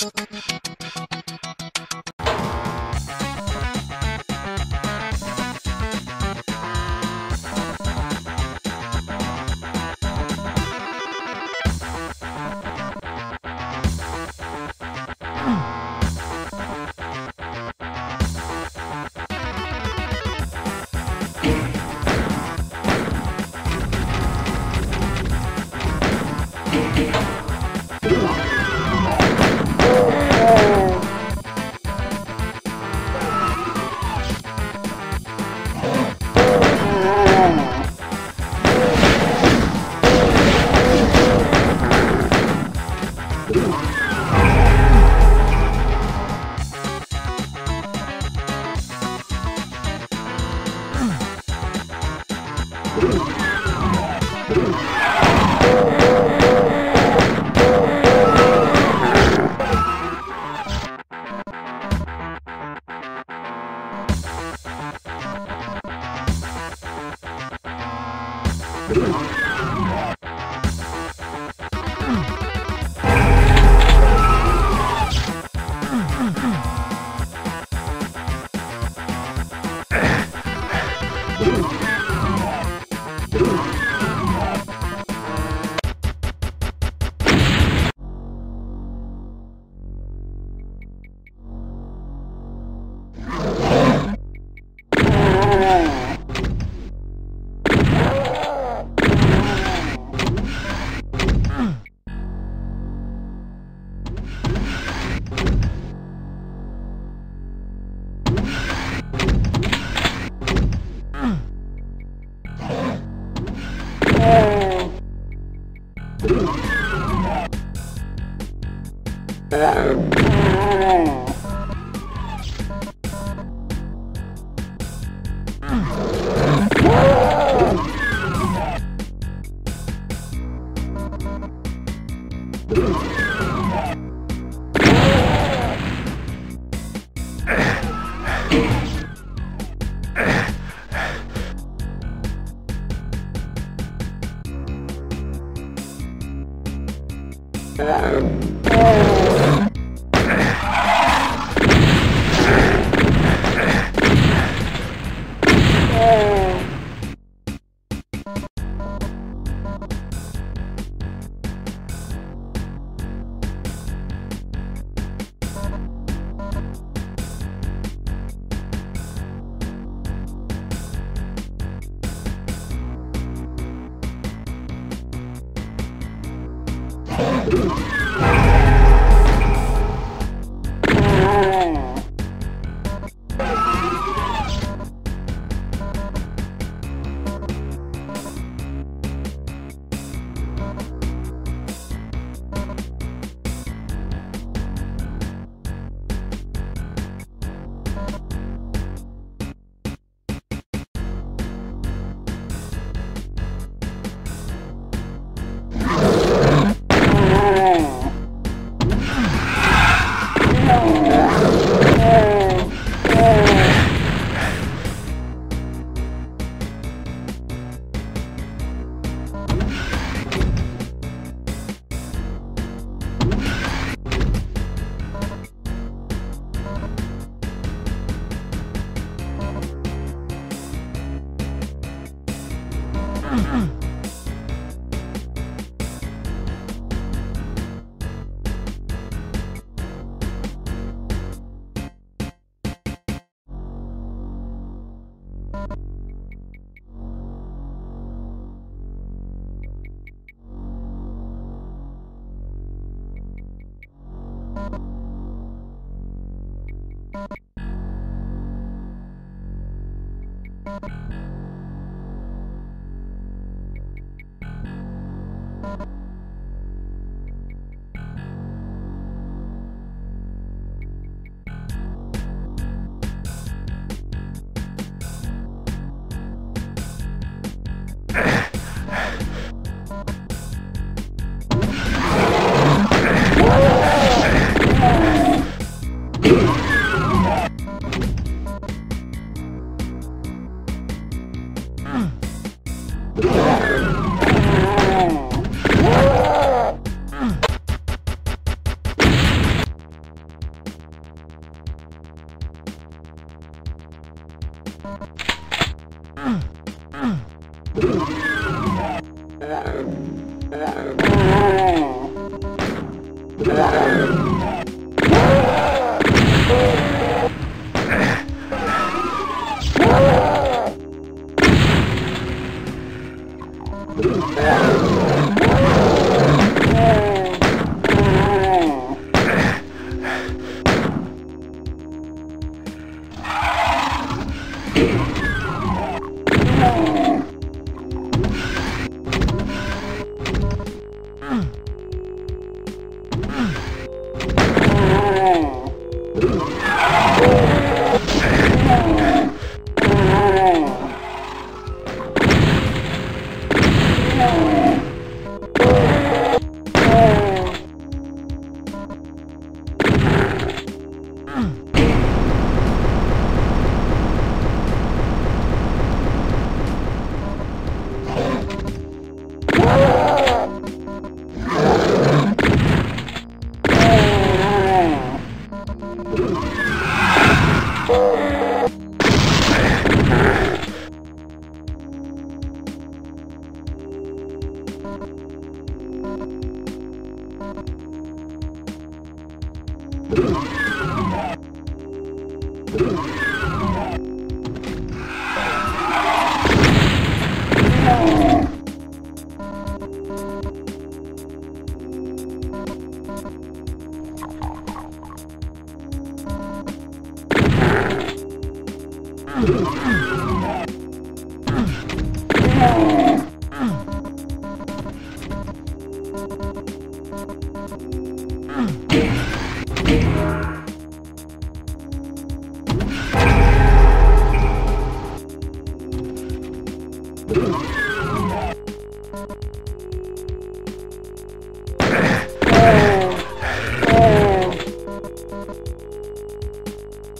Thank you. Thank.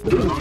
Let's go.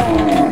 Oh.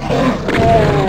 Oh.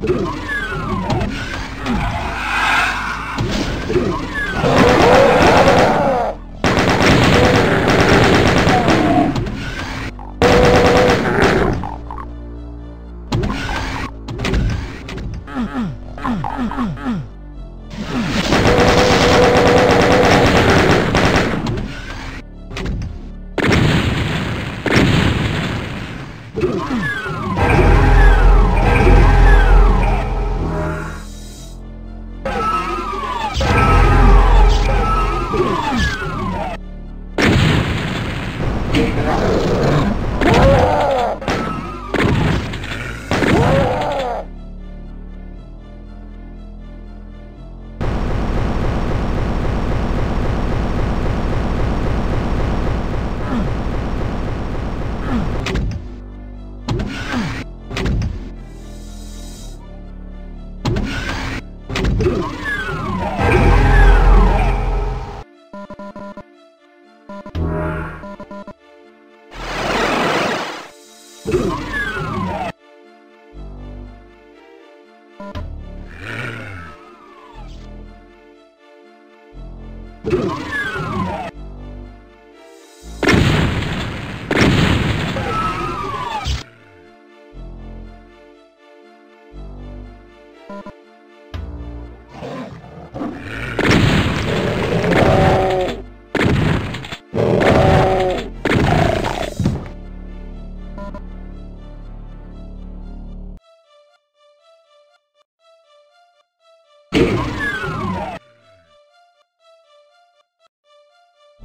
Ugh!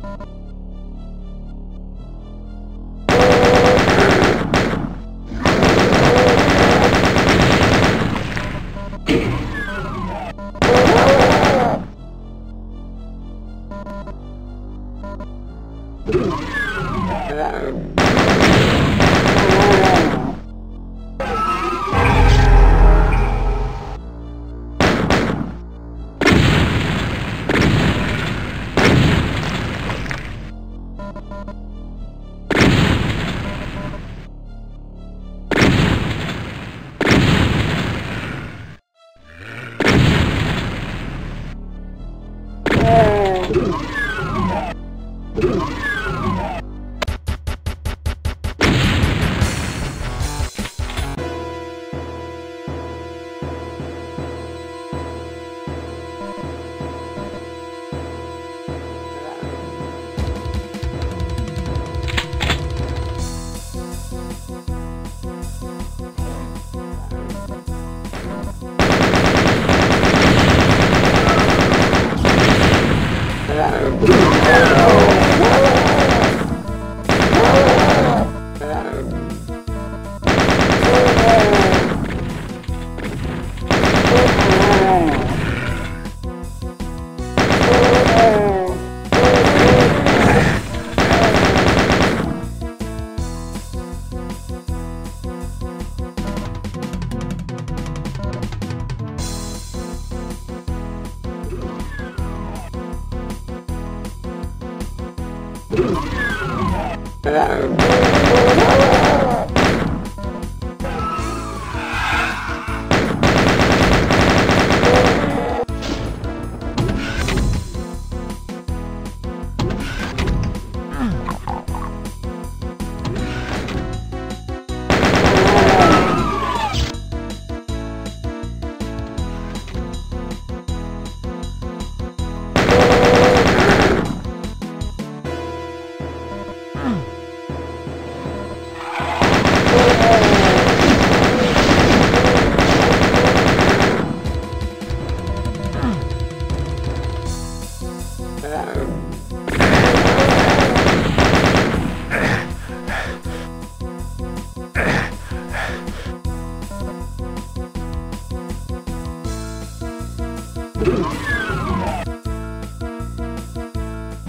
you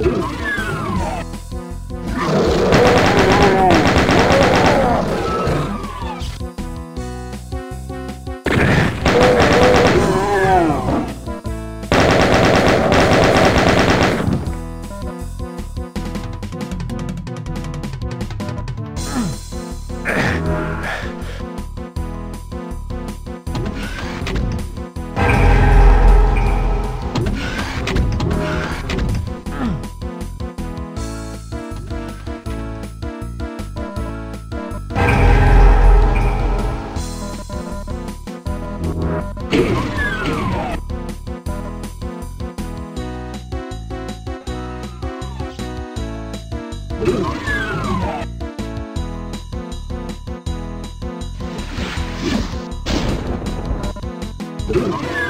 Ooh. Oh,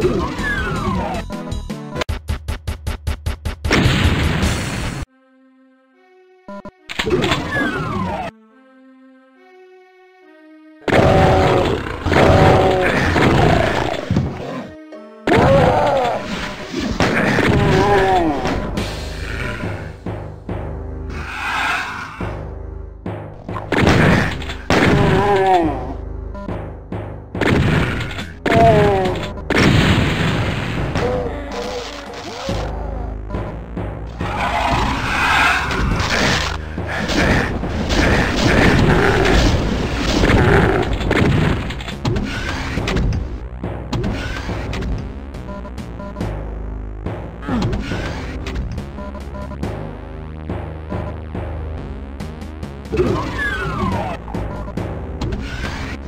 Thank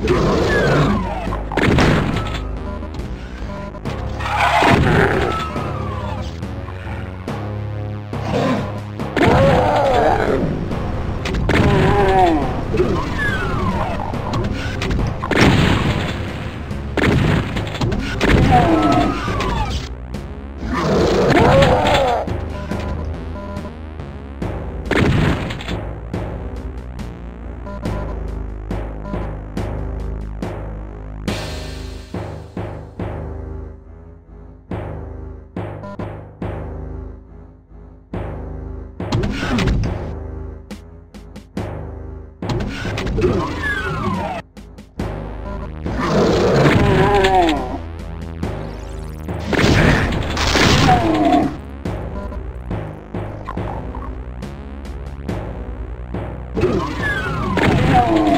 you Não.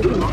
Yeah.